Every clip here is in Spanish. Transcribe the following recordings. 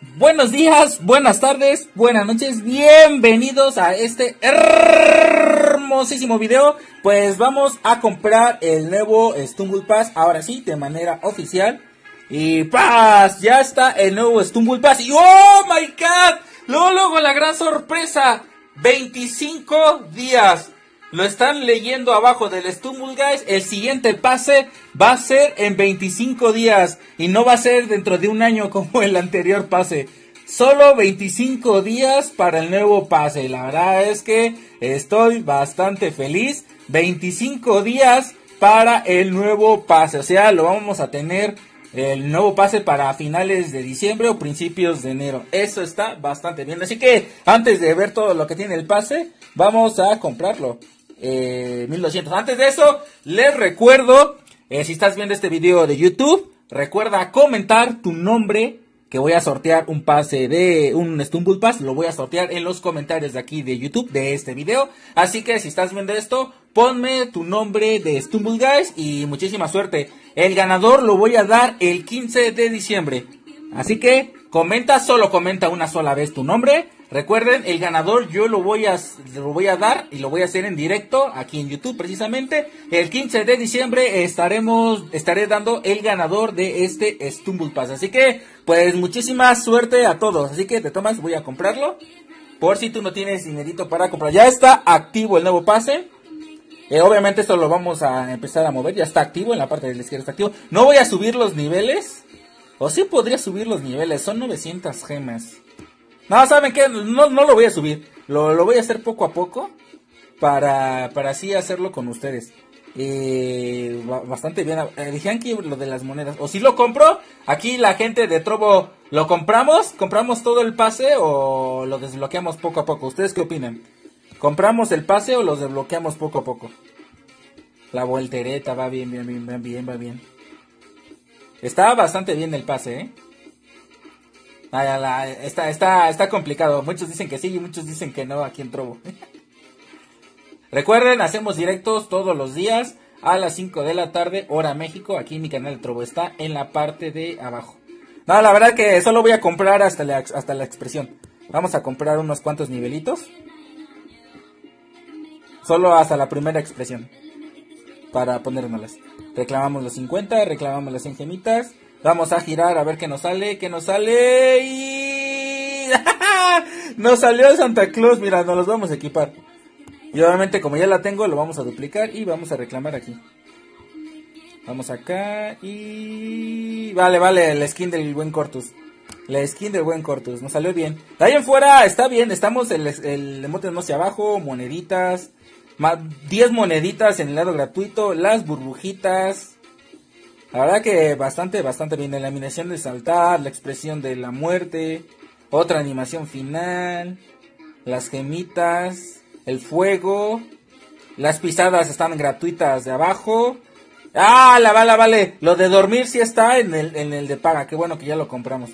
Buenos días, buenas tardes, buenas noches, bienvenidos a este hermosísimo video. Pues vamos a comprar el nuevo Stumble Pass, ahora sí, de manera oficial. Y paz, ya está el nuevo Stumble Pass. Y oh my god, luego, luego la gran sorpresa, 25 días. Lo están leyendo abajo del Stumble Guys. El siguiente pase va a ser en 25 días. Y no va a ser dentro de un año como el anterior pase. Solo 25 días para el nuevo pase. La verdad es que estoy bastante feliz. 25 días para el nuevo pase. O sea, lo vamos a tener el nuevo pase para finales de diciembre o principios de enero. Eso está bastante bien. Así que antes de ver todo lo que tiene el pase, vamos a comprarlo eh, 1200. Antes de eso, les recuerdo, eh, si estás viendo este video de YouTube, recuerda comentar tu nombre, que voy a sortear un pase de un Stumble Pass, lo voy a sortear en los comentarios de aquí de YouTube de este video. Así que si estás viendo esto, ponme tu nombre de Stumble Guys y muchísima suerte. El ganador lo voy a dar el 15 de diciembre. Así que comenta, solo comenta una sola vez tu nombre Recuerden, el ganador yo lo voy a lo voy a dar y lo voy a hacer en directo aquí en YouTube precisamente. El 15 de diciembre estaremos estaré dando el ganador de este Stumble Pass. Así que pues muchísima suerte a todos. Así que te tomas, voy a comprarlo. Por si tú no tienes dinerito para comprar. Ya está activo el nuevo pase. Eh, obviamente esto lo vamos a empezar a mover. Ya está activo en la parte de la izquierda. Está activo. No voy a subir los niveles. O sí podría subir los niveles. Son 900 gemas. No, ¿saben qué? No, no lo voy a subir. Lo, lo voy a hacer poco a poco. Para, para así hacerlo con ustedes. Eh, bastante bien. Eh, dijeron que lo de las monedas. O si lo compro, aquí la gente de Trobo lo compramos, compramos todo el pase o lo desbloqueamos poco a poco. ¿Ustedes qué opinan? ¿Compramos el pase o lo desbloqueamos poco a poco? La voltereta va bien, bien, bien, bien, bien, va bien. Está bastante bien el pase, ¿eh? está, está, está complicado. Muchos dicen que sí y muchos dicen que no aquí en Trobo. Recuerden, hacemos directos todos los días a las 5 de la tarde, hora México. Aquí mi canal de Trobo está en la parte de abajo. No, la verdad que solo voy a comprar hasta la, hasta la expresión. Vamos a comprar unos cuantos nivelitos. Solo hasta la primera expresión. Para ponérnoslas. Reclamamos los 50, reclamamos las 100 gemitas. Vamos a girar a ver qué nos sale, qué nos sale. Y... nos salió Santa Claus, mira, nos los vamos a equipar. Y obviamente como ya la tengo, lo vamos a duplicar y vamos a reclamar aquí. Vamos acá y... Vale, vale, la skin del buen Cortus. La skin del buen Cortus, nos salió bien. De ahí en fuera está bien, estamos el, el emote hacia abajo, moneditas. Más 10 moneditas en el lado gratuito, las burbujitas. La verdad que bastante, bastante bien. La animación de saltar, la expresión de la muerte, otra animación final, las gemitas, el fuego, las pisadas están gratuitas de abajo. Ah, la vale, vale. Lo de dormir sí está en el, en el de paga. Qué bueno que ya lo compramos.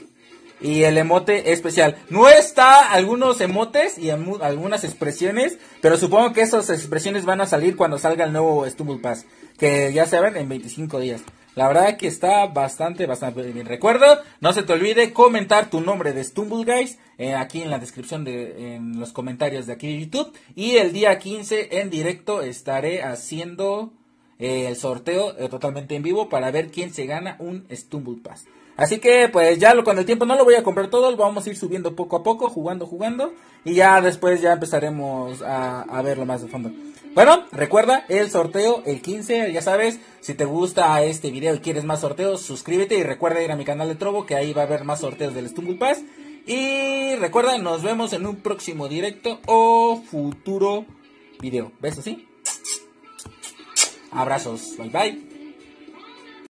Y el emote especial. No está algunos emotes y algunas expresiones, pero supongo que esas expresiones van a salir cuando salga el nuevo Stumble Pass, que ya se ven en 25 días. La verdad que está bastante, bastante bien. Recuerda, no se te olvide comentar tu nombre de Stumble Guys eh, aquí en la descripción de en los comentarios de aquí de YouTube. Y el día 15 en directo estaré haciendo eh, el sorteo eh, totalmente en vivo para ver quién se gana un Stumble Pass. Así que pues ya lo, con el tiempo no lo voy a comprar todo, lo vamos a ir subiendo poco a poco, jugando, jugando. Y ya después ya empezaremos a, verlo más de fondo. Bueno, recuerda el sorteo el 15, ya sabes, si te gusta este video y quieres más sorteos, suscríbete y recuerda ir a mi canal de Trovo que ahí va a haber más sorteos del Stumble Pass. Y recuerda, nos vemos en un próximo directo o futuro video. ¿Ves así? Abrazos, bye bye.